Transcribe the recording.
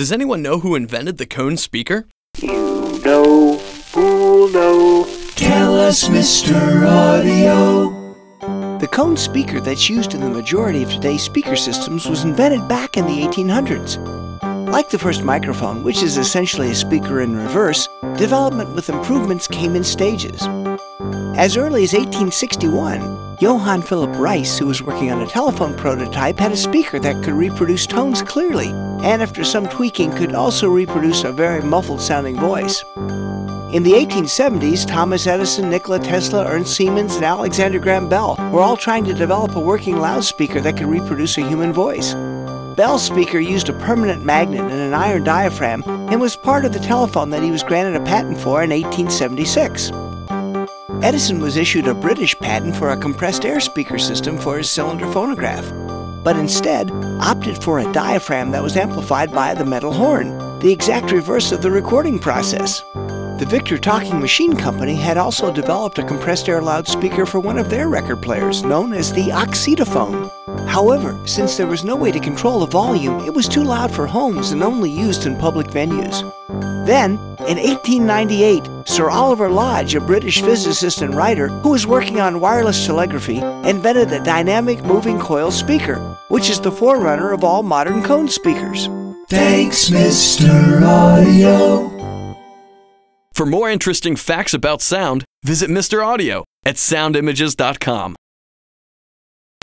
Does anyone know who invented the cone speaker? You know who'll know. Tell us, Mr. Audio. The cone speaker that's used in the majority of today's speaker systems was invented back in the 1800s. Like the first microphone, which is essentially a speaker in reverse, development with improvements came in stages. As early as 1861, Johann Philipp Reis, who was working on a telephone prototype, had a speaker that could reproduce tones clearly, and after some tweaking could also reproduce a very muffled sounding voice. In the 1870s, Thomas Edison, Nikola Tesla, Ernst Siemens, and Alexander Graham Bell were all trying to develop a working loudspeaker that could reproduce a human voice. Bell's speaker used a permanent magnet and an iron diaphragm and was part of the telephone that he was granted a patent for in 1876. Edison was issued a British patent for a compressed air speaker system for his cylinder phonograph, but instead opted for a diaphragm that was amplified by the metal horn, the exact reverse of the recording process. The Victor Talking Machine Company had also developed a compressed air loudspeaker for one of their record players, known as the Auxetophone. However, since there was no way to control the volume, it was too loud for homes and only used in public venues. Then, in 1898, Sir Oliver Lodge, a British physicist and writer who was working on wireless telegraphy, invented the dynamic moving coil speaker, which is the forerunner of all modern cone speakers. Thanks, Mr. Audio. For more interesting facts about sound, visit Mr. Audio at soundimages.com.